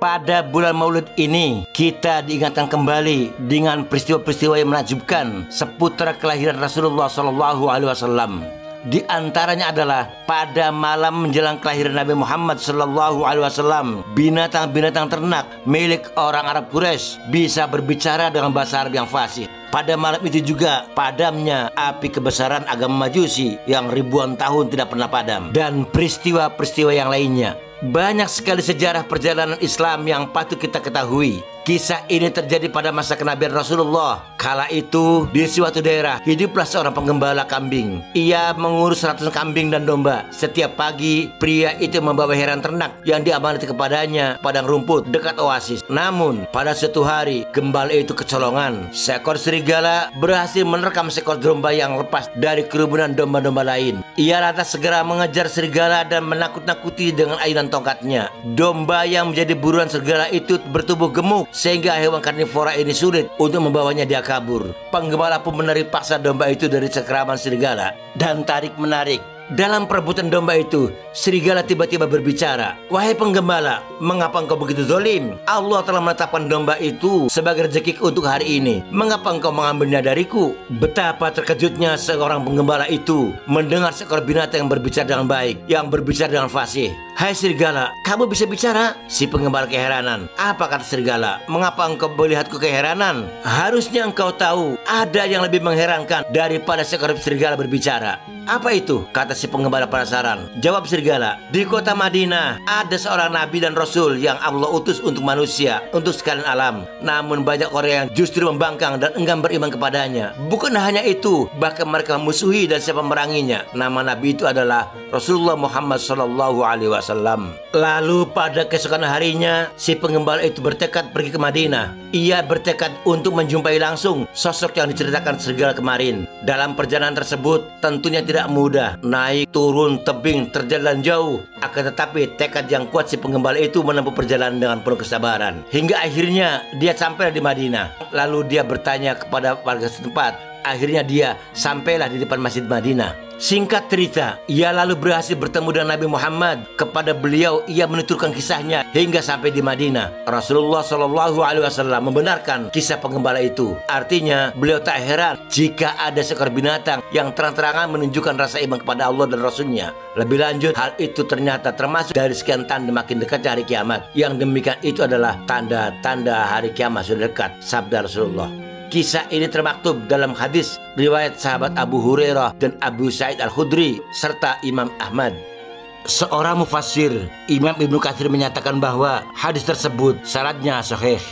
Pada bulan Maulid ini kita diingatkan kembali dengan peristiwa-peristiwa yang menakjubkan seputar kelahiran Rasulullah Shallallahu Alaihi Wasallam. Di antaranya adalah pada malam menjelang kelahiran Nabi Muhammad Sallallahu Alaihi Wasallam, binatang-binatang ternak milik orang Arab Quraisy bisa berbicara dengan bahasa Arab yang fasih. Pada malam itu juga padamnya api kebesaran agama Majusi yang ribuan tahun tidak pernah padam dan peristiwa-peristiwa yang lainnya. Banyak sekali sejarah perjalanan Islam yang patut kita ketahui Kisah ini terjadi pada masa kenabian Rasulullah. Kala itu di suatu daerah hiduplah seorang penggembala kambing. Ia mengurus ratusan kambing dan domba. Setiap pagi pria itu membawa heran ternak yang diamanati kepadanya padang rumput dekat oasis. Namun pada suatu hari gembala itu kecolongan. Seekor serigala berhasil menerkam seekor domba yang lepas dari kerumunan domba-domba lain. Ia lantas segera mengejar serigala dan menakut-nakuti dengan ayunan tongkatnya. Domba yang menjadi buruan serigala itu bertubuh gemuk sehingga hewan karnivora ini sulit untuk membawanya dia kabur. Penggembala pun menarik paksa domba itu dari cengkeraman serigala dan tarik menarik dalam perebutan domba itu, serigala tiba-tiba berbicara. Wahai penggembala, mengapa engkau begitu zolim? Allah telah menetapkan domba itu sebagai rezeki untuk hari ini. Mengapa engkau mengambilnya dariku? Betapa terkejutnya seorang penggembala itu mendengar seekor binatang yang berbicara dengan baik, yang berbicara dengan fasih. Hai serigala, kamu bisa bicara? Si pengembala keheranan. Apa kata serigala? Mengapa engkau melihatku keheranan? Harusnya engkau tahu ada yang lebih mengherankan daripada seekor serigala berbicara. Apa itu? Kata si pengembala penasaran. Jawab serigala, di kota Madinah ada seorang nabi dan rasul yang Allah utus untuk manusia, untuk sekalian alam. Namun banyak orang yang justru membangkang dan enggan beriman kepadanya. Bukan hanya itu, bahkan mereka memusuhi dan siapa meranginya. Nama nabi itu adalah Rasulullah Muhammad Sallallahu Alaihi Wasallam. Lalu pada keesokan harinya, si pengembala itu bertekad pergi ke Madinah. Ia bertekad untuk menjumpai langsung sosok yang diceritakan serigala kemarin. Dalam perjalanan tersebut, tentunya tidak mudah. Naik turun tebing terjalan jauh. Akan tetapi tekad yang kuat si penggembala itu menempuh perjalanan dengan penuh kesabaran. Hingga akhirnya dia sampai di Madinah. Lalu dia bertanya kepada warga setempat akhirnya dia sampailah di depan Masjid Madinah Singkat cerita, ia lalu berhasil bertemu dengan Nabi Muhammad. Kepada beliau, ia menuturkan kisahnya hingga sampai di Madinah. Rasulullah Shallallahu Alaihi Wasallam membenarkan kisah penggembala itu. Artinya, beliau tak heran jika ada seekor binatang yang terang-terangan menunjukkan rasa iman kepada Allah dan Rasulnya. Lebih lanjut, hal itu ternyata termasuk dari sekian tanda makin dekat hari kiamat. Yang demikian itu adalah tanda-tanda hari kiamat sudah dekat. Sabda Rasulullah. Kisah ini termaktub dalam hadis riwayat sahabat Abu Hurairah dan Abu Sa'id Al-Khudri serta Imam Ahmad. Seorang mufassir, Imam Ibnu Katsir menyatakan bahwa hadis tersebut syaratnya sahih.